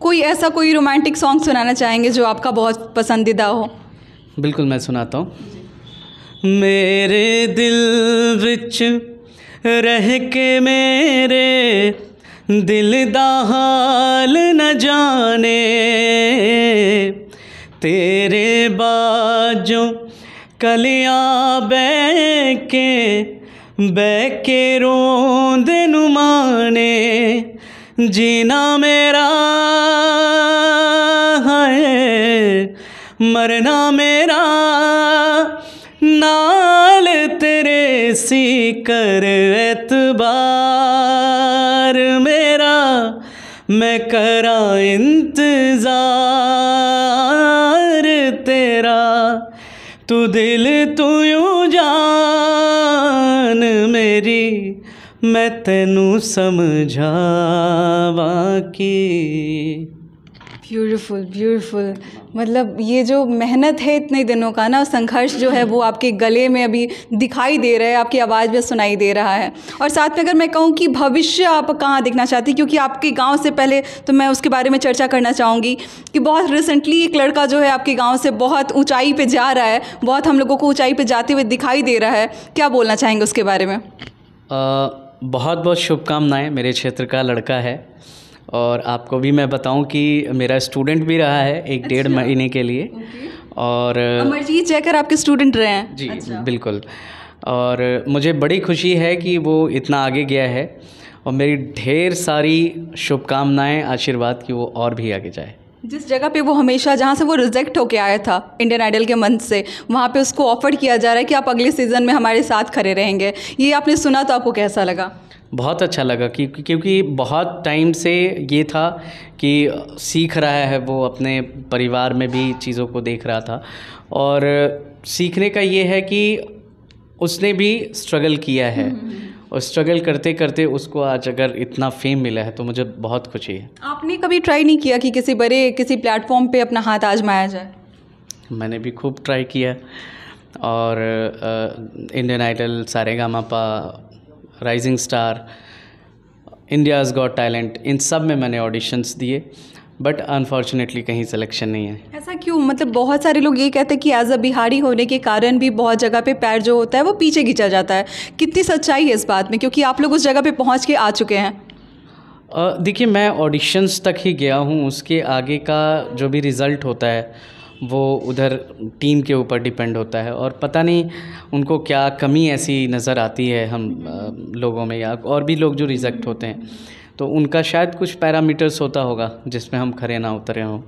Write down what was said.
कोई ऐसा कोई रोमांटिक सॉन्ग सुनाना चाहेंगे जो आपका बहुत पसंदीदा हो? बिल्कुल मैं सुनाता हूँ। मेरे दिल विच रह के मेरे दिल दा हाल न जाने, तेरे बाजों कलियाँ बह के रोंद नुमाने जीना मेरा है मरना मेरा, नाल तेरे सी कर एतबार मेरा, मैं करा इंतज़ार तेरा, तू दिल तू यूँ जान मेरी। मैं तेनू समझावा की। ब्यूटीफुल ब्यूटीफुल मतलब ये जो मेहनत है इतने दिनों का ना संघर्ष जो है वो आपके गले में अभी दिखाई दे रहा है आपकी आवाज़ में सुनाई दे रहा है। और साथ में अगर मैं कहूँ कि भविष्य आप कहाँ देखना चाहती क्योंकि आपके गाँव से पहले तो मैं उसके बारे में चर्चा करना चाहूँगी कि बहुत रिसेंटली एक लड़का जो है आपके गाँव से बहुत ऊँचाई पर जा रहा है बहुत हम लोगों को ऊँचाई पर जाते हुए दिखाई दे रहा है। क्या बोलना चाहेंगे उसके बारे में? आ, बहुत बहुत शुभकामनाएँ मेरे क्षेत्र का लड़का है और आपको भी मैं बताऊँ कि मेरा स्टूडेंट भी रहा है एक डेढ़ अच्छा। महीने के लिए और अमरजीत जयकर आपके स्टूडेंट रहे हैं जी अच्छा। बिल्कुल और मुझे बड़ी खुशी है कि वो इतना आगे गया है और मेरी ढेर सारी शुभकामनाएँ आशीर्वाद कि वो और भी आगे जाए जिस जगह पे वो हमेशा जहाँ से वो रिजेक्ट होके आया था इंडियन आइडल के मंच से वहाँ पे उसको ऑफ़र किया जा रहा है कि आप अगले सीज़न में हमारे साथ खड़े रहेंगे। ये आपने सुना तो आपको कैसा लगा? बहुत अच्छा लगा कि क्योंकि बहुत टाइम से ये था कि सीख रहा है वो अपने परिवार में भी चीज़ों को देख रहा था। और सीखने का ये है कि उसने भी स्ट्रगल किया है। और स्ट्रगल करते करते उसको आज अगर इतना फेम मिला है तो मुझे बहुत खुशी है। आपने कभी ट्राई नहीं किया कि किसी बड़े किसी प्लेटफॉर्म पे अपना हाथ आजमाया जाए? मैंने भी खूब ट्राई किया। और Indian Idol Sa Re Ga Ma Pa Rising Star India's Got Talent इन सब में मैंने ऑडिशंस दिए। बट अनफॉर्चुनेटली कहीं सिलेक्शन नहीं है। ऐसा क्यों? मतलब बहुत सारे लोग ये कहते हैं कि एज अ बिहारी होने के कारण भी बहुत जगह पे पैर जो होता है वो पीछे खींचा जाता है। कितनी सच्चाई है इस बात में? क्योंकि आप लोग उस जगह पे पहुँच के आ चुके हैं। देखिए मैं ऑडिशंस तक ही गया हूँ। उसके आगे का जो भी रिज़ल्ट होता है वो उधर टीम के ऊपर डिपेंड होता है। और पता नहीं उनको क्या कमी ऐसी नज़र आती है हम लोगों में या और भी लोग जो रिजेक्ट होते हैं। तो उनका शायद कुछ पैरामीटर्स होता होगा जिसमें हम खरे ना उतरे हों।